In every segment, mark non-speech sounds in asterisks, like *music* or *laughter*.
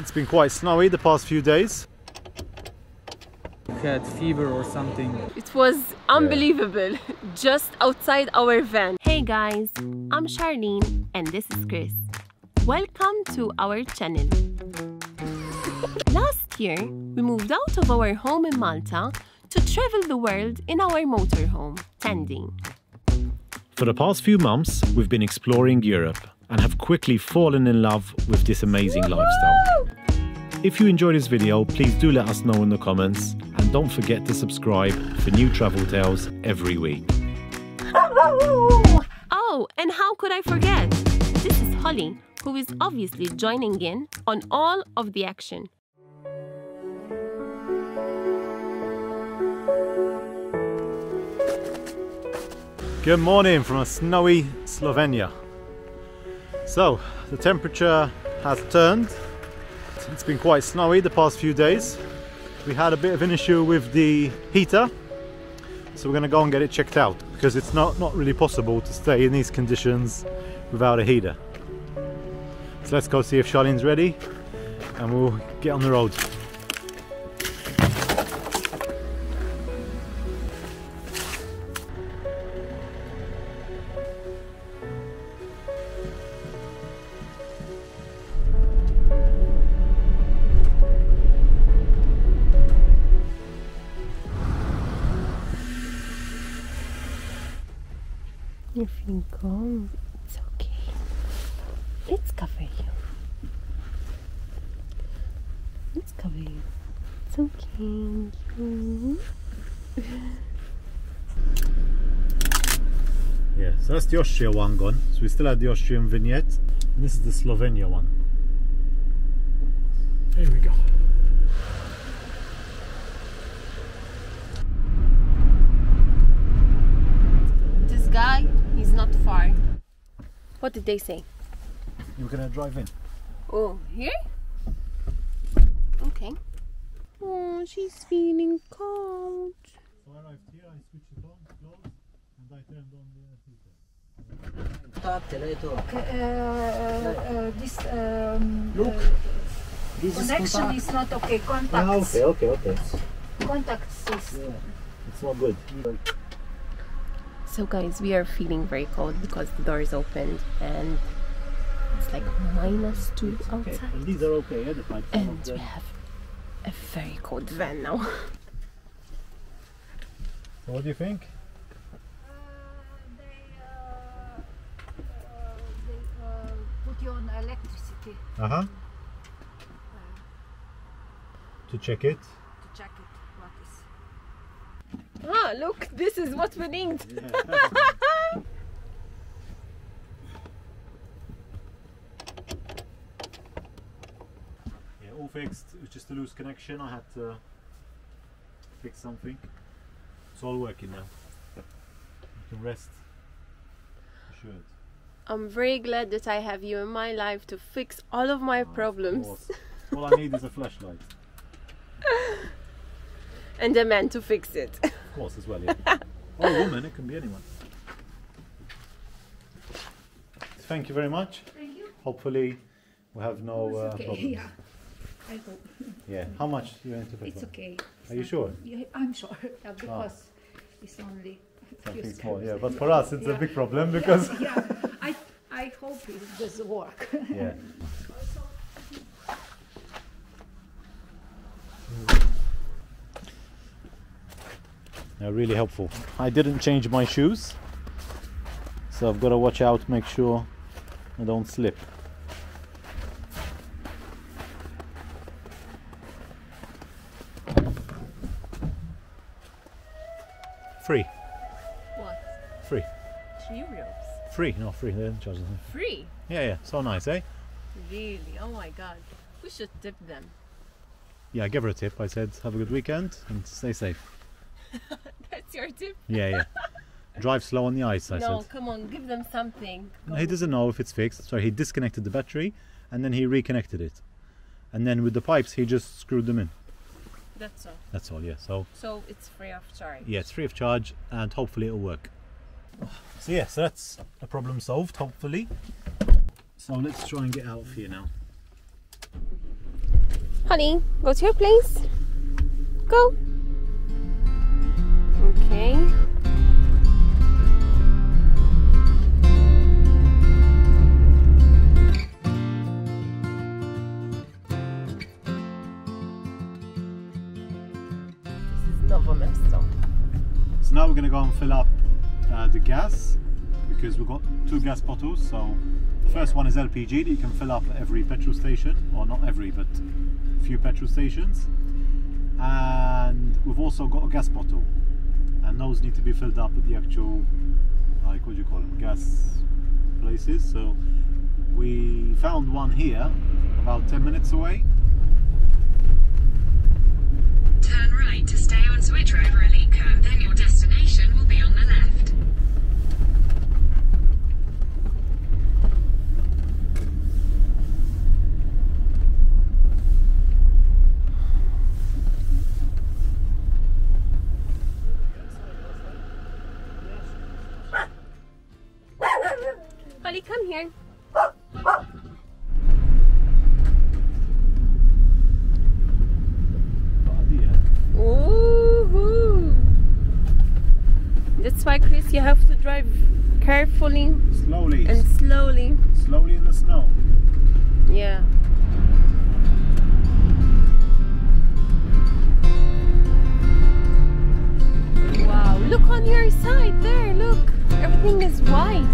It's been quite snowy the past few days. had fever or something. It was unbelievable, *laughs* just outside our van. Hey guys, I'm Charlene and this is Chris. Welcome to our channel. *laughs* Last year, we moved out of our home in Malta to travel the world in our motorhome, Tending. For the past few months, we've been exploring Europe and have quickly fallen in love with this amazing lifestyle. If you enjoyed this video, please do let us know in the comments and don't forget to subscribe for new travel tales every week. *laughs* Oh, and how could I forget? This is Holly, who is obviously joining in on all of the action. Good morning from a snowy Slovenia. So, the temperature has turned. It's been quite snowy the past few days. We had a bit of an issue with the heater, so we're going to go and get it checked out because it's not, not really possible to stay in these conditions without a heater. So let's go see if Charlene's ready and we'll get on the road. The Austria one gone. So we still have the Austrian vignette, and this is the Slovenia one. Here we go. This guy, he's not far. What did they say? You're gonna drive in. Oh, here? Okay. Oh, she's feeling cold. So I arrived here, I switched it on, closed, and I turned on the heater. Uh, uh, this um, Look, uh, This connection contact. is not okay. Ah, okay, okay, okay. contacts is Yeah, it's not good. So, guys, we are feeling very cold because the door is opened and it's like minus two Okay, outside. and these are okay, yeah, the pipes. And we have a very cold van now. *laughs* So what do you think? they, uh, they uh, put you on electricity Uh-huh. To check it. to check it. What is? ah, look, this is what we need. *laughs* Yeah, all fixed. It's just a loose connection. I had to fix something. It's all working now. You can rest assured. I'm very glad that I have you in my life to fix all of my Of problems course. *laughs* all I need is a flashlight. and a man to fix it. Of course, as well, yeah. or a woman, it can be anyone. Thank you very much. Thank you. Hopefully, we have no uh, okay. problems. Yeah. I hope Yeah. How much do you want to pay it's for? okay. It's Are you sure? Yeah, I'm sure. *laughs* Yeah, because it's only a few Something small, yeah. But for us, it's a big problem because. yeah, yeah. I I hope it does work. yeah. *laughs* Yeah, really helpful. I didn't change my shoes, so I've got to watch out, make sure I don't slip. Free, what? free. Free. No, free. They didn't charge us. Free? Yeah, yeah. So nice, eh? Really? Oh my god. We should tip them. Yeah, I gave her a tip. I said, have a good weekend and stay safe. *laughs* That's your tip? Yeah, yeah. Drive slow on the ice, I said. no, said. come on, give them something. He doesn't know if it's fixed. So he disconnected the battery and then he reconnected it. And then with the pipes, he just screwed them in. That's all. That's all, yeah. So, So it's free of charge. yeah, it's free of charge and hopefully it'll work. So, yeah, so that's a problem solved, hopefully. So let's try and get out of here now. Honey, go to your place. Go. Okay. This is Novo Mesto. So now we're going to go and fill up uh, the gas because we've got two gas bottles. So the first one is LPG that you can fill up at every petrol station, or not every, but a few petrol stations. And we've also got a gas bottle, and those need to be filled up at the actual, like what do you call them, gas places. So we found one here, about 10 minutes away. Carefully Slowly, and slowly. slowly in the snow. Yeah. Wow, look on your side there, look. Everything is white.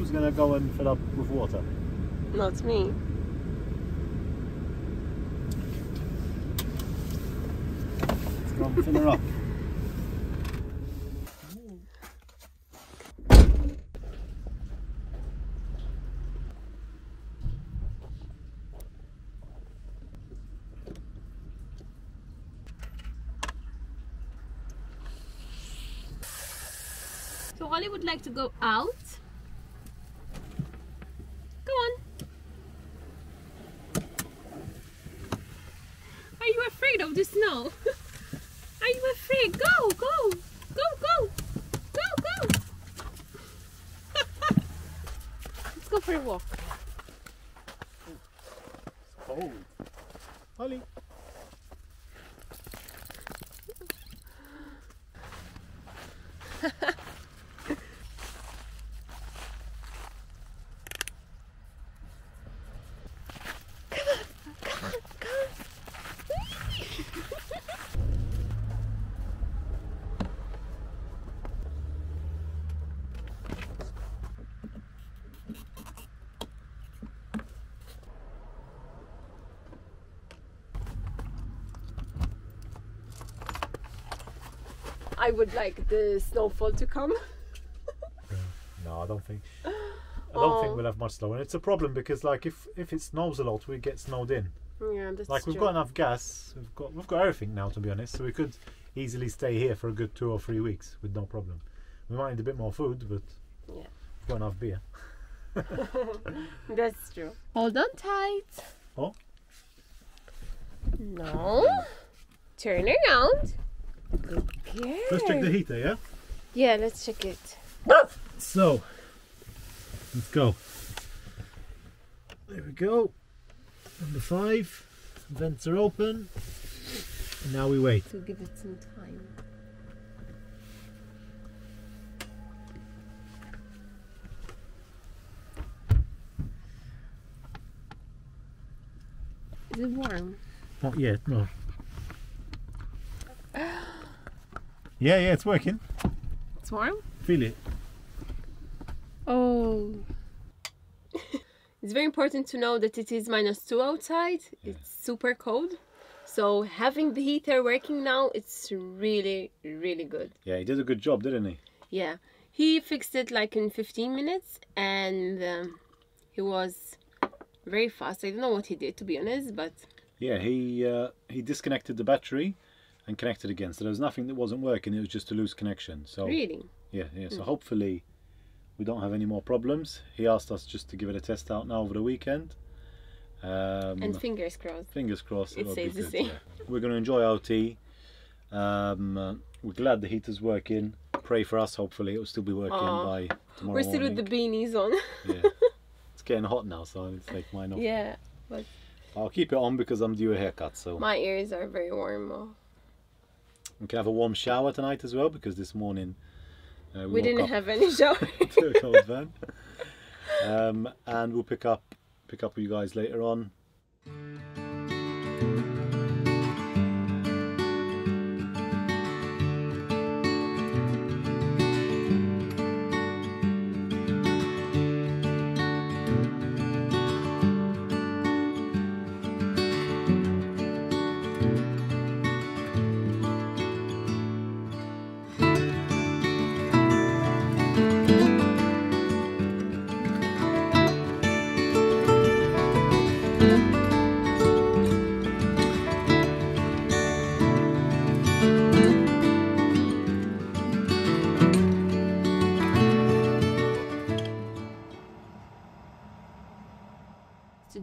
Who's gonna go and fill up with water? Not me. Let's go and fill her up. So Holly would like to go out. Go on. Are you afraid of the snow? *laughs* Are you afraid? Go, go, go, go, go, go. *laughs* Let's go for a walk. It's cold. Holly. I would like the snowfall to come. *laughs* No, I don't think. I don't think Oh. we'll have much snow, and it's a problem because, like, if if it snows a lot, we get snowed in. Yeah, that's Like, we've true. got enough gas, we've got we've got everything now, to be honest. So we could easily stay here for a good two or three weeks with no problem. We might need a bit more food, but Yeah. we've got enough beer. *laughs* That's true. Hold on tight. Oh. No. Turn around. Good girl. Let's check the heater, yeah. Yeah, let's check it. So, let's go. There we go. Number five. Vents are open. And now we wait. To give it some time. Is it warm? Not yet, no. *gasps* *gasps* *gasps* Yeah, yeah, it's working. It's warm? Feel it. Oh. *laughs* it's very important to know that it is minus two outside. It's super cold. So having the heater working now, it's really, really good. Yeah, he did a good job, didn't he? Yeah. He fixed it like in 15 minutes and um, he was very fast. I don't know what he did to be honest, but Yeah, he uh, he disconnected the battery and connected again. So there was nothing that wasn't working. It was just a loose connection. So really. yeah, yeah. So hopefully we don't have any more problems. He asked us just to give it a test out now over the weekend. Um, And fingers crossed. fingers crossed It stays the good, same. yeah. We're going to enjoy our tea. Um, uh, we're glad the heater's working. Pray for us. Hopefully, it will still be working by tomorrow We're still morning. with the beanies on. yeah. *laughs* It's getting hot now, so I need to take mine off. yeah. But I'll keep it on because I'm due a haircut, so My ears are very warm. Oh. We can have a warm shower tonight as well because this morning uh, We woke didn't have any shower. *laughs* to a cold van. Um, and we'll pick up pick up with you guys later on.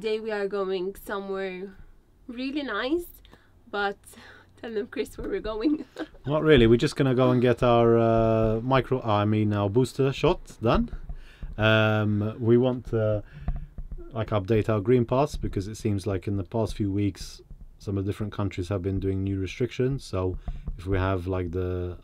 Today we are going somewhere really nice, but tell them Chris where we're going. *laughs* Not really. We're just gonna go and get our uh, micro. I mean, our booster shot done. Um, we want to like update our green pass because it seems like in the past few weeks some of the different countries have been doing new restrictions. So if we have like the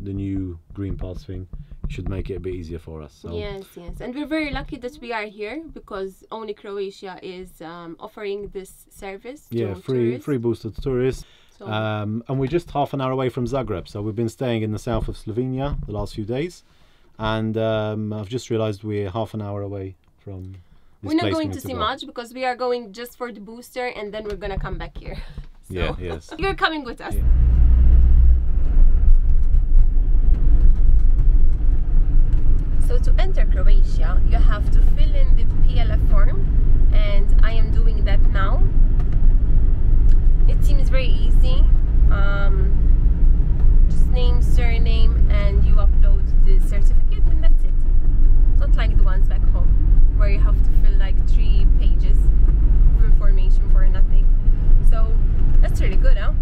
the new green pass thing, should make it a bit easier for us. So Yes, yes, and we're very lucky that we are here because only Croatia is um, offering this service. yeah, free tourists. free booster to tourists. So, Um, and we're just half an hour away from Zagreb, so we've been staying in the south of Slovenia the last few days, and um, I've just realised we're half an hour away from. We're not going to see much because we are going just for the booster, and then we're gonna come back here. *laughs* So, Yeah, yes. *laughs* You're coming with us. Yeah. So to enter Croatia, you have to fill in the PLF form, and I am doing that now. It seems very easy. Um, just name, surname, and you upload the certificate, and that's it. Not like the ones back home, where you have to fill like three pages of information for nothing. So that's really good, huh?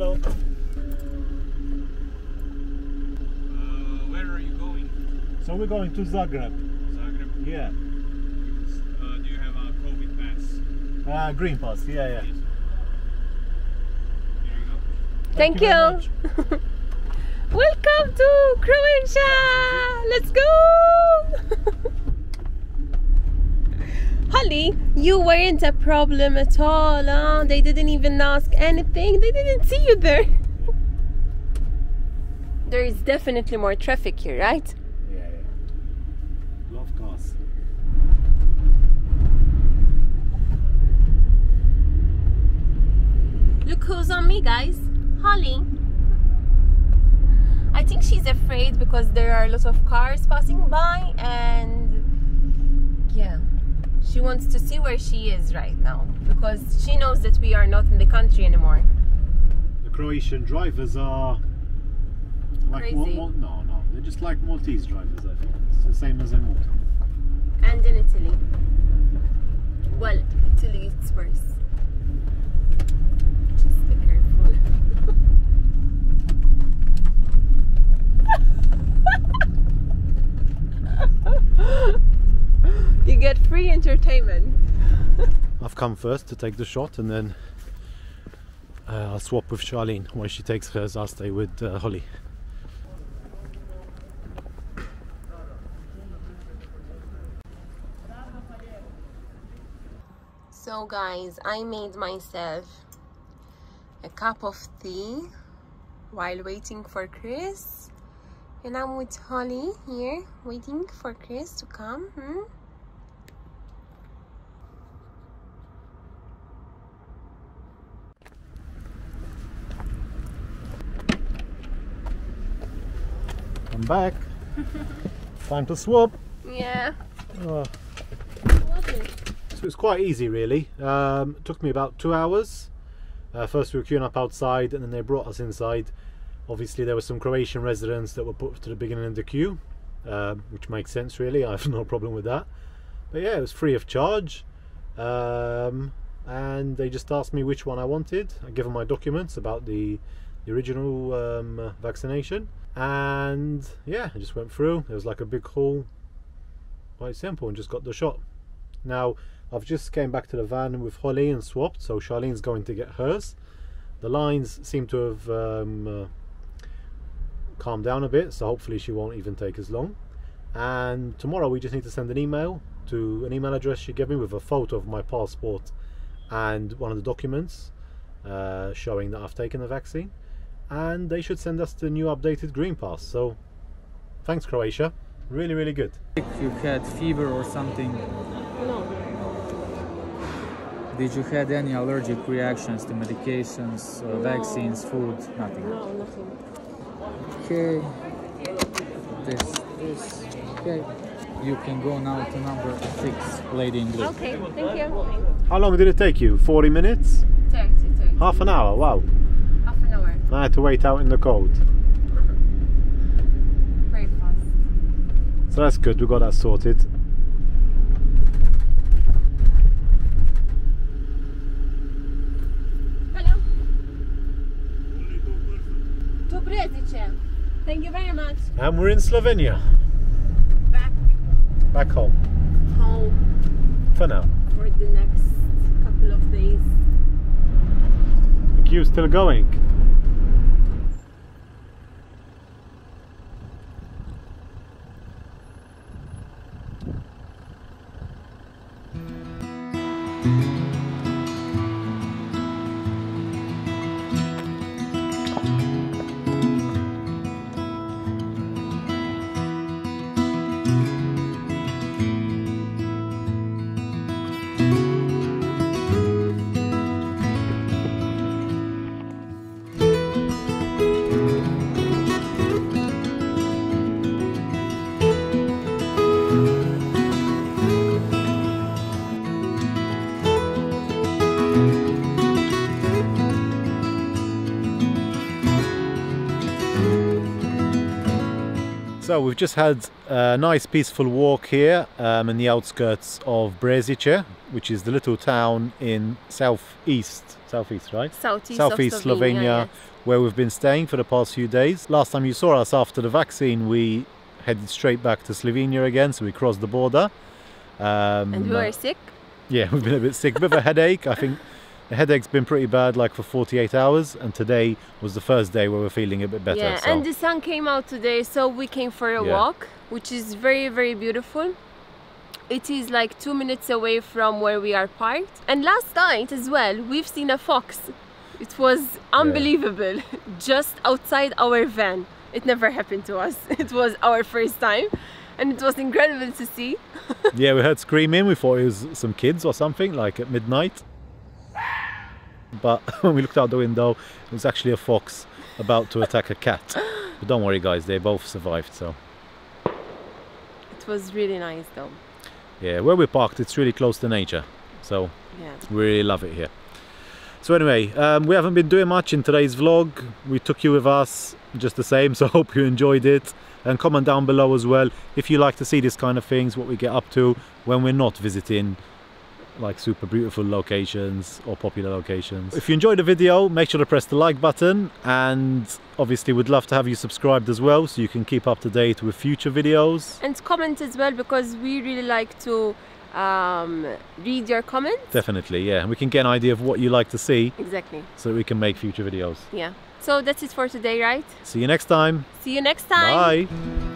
Hello. Uh, where are you going? So we're going to Zagreb. Zagreb? Yeah. Uh, do you have a COVID pass? Uh, green pass. Yeah, yeah. Yes. Here you go. Thank, you you. *laughs* Welcome to Croatia. Let's go. *laughs* Holly, you weren't a problem at all. Huh? They didn't even ask anything. They didn't see you there. *laughs* There is definitely more traffic here, right? Yeah, yeah. Love cars. Look who's on me, guys. Holly. I think she's afraid because there are a lot of cars passing by and she wants to see where she is right now because she knows that we are not in the country anymore. The Croatian drivers are like Crazy. Mal- no, no, they're just like Maltese drivers. I think it's the same as in Malta. And in Italy. Well, Italy it's worse. Just be careful. you get free entertainment. *laughs* I've come first to take the shot, and then Uh, I'll swap with Charlene. While she takes hers, I'll stay with uh, Holly. So guys, I made myself a cup of tea while waiting for Chris. And I'm with Holly here, waiting for Chris to come. Hmm? Back. Time to swap. Yeah. Oh, so it's quite easy, really. Um, it took me about two hours. Uh, first, we were queuing up outside, and then they brought us inside. Obviously, there were some Croatian residents that were put to the beginning of the queue, um, which makes sense, really. *laughs* I have no problem with that. But yeah, it was free of charge. Um, and they just asked me which one I wanted. I gave them my documents about the, the original um, vaccination. And yeah, I just went through. It was like a big hall, quite simple, and just got the shot. Now, I've just came back to the van with Holly and swapped, so Charlene's going to get hers. The lines seem to have um, uh, calmed down a bit, so hopefully she won't even take as long. And tomorrow we just need to send an email to an email address she gave me with a photo of my passport and one of the documents uh, showing that I've taken the vaccine. And they should send us the new updated green pass. So, thanks Croatia. Really, really good. If you had fever or something, No. did you had any allergic reactions to medications, uh, No. vaccines, food, nothing? No, nothing. Okay. This, this. Okay. You can go now to number six, lady in blue. Okay, thank you. How long did it take you? 40 minutes? 30, 30. Half an hour? Wow. Half an hour. I had to wait out in the cold. Very fast. So that's good, we got that sorted. Hello. To Thank you very much. And we're in Slovenia. Back Back home. home For now. for the next couple of days. The queue's still going. So we've just had a nice peaceful walk here um, in the outskirts of Brezice, which is the little town in southeast, southeast, right? Southeast, Southeast Slovenia. Slovenia, yes. where we've been staying for the past few days. Last time you saw us after the vaccine, we headed straight back to Slovenia again, so we crossed the border. Um, And we were sick. yeah, *laughs* we've been a bit sick, a bit of a headache. I think the headache's been pretty bad, like for 48 hours, and today was the first day where we're feeling a bit better. yeah, so. and the sun came out today, so we came for a Yeah. walk, which is very, very beautiful. It is like two minutes away from where we are parked. And last night as well, we've seen a fox. It was unbelievable, *laughs* just outside our van. It never happened to us. *laughs* It was our first time, and it was incredible to see. *laughs* yeah, we heard screaming. We thought it was some kids or something, like at midnight. But *laughs* when we looked out the window, it was actually a fox about to attack a cat. But don't worry, guys, they both survived. So It was really nice though. yeah, where we're parked, it's really close to nature. So Yeah. we really love it here. So anyway, um, we haven't been doing much in today's vlog. We took you with us just the same, *laughs* so I hope you enjoyed it. And comment down below as well if you like to see this kind of things, what we get up to when we're not visiting like super beautiful locations or popular locations. If you enjoyed the video, make sure to press the like button and obviously we'd love to have you subscribed as well so you can keep up to date with future videos. and comment as well because we really like to um, read your comments. Definitely, yeah. And we can get an idea of what you like to see Exactly. so that we can make future videos. Yeah. So that's it for today, right? See you next time. See you next time. Bye.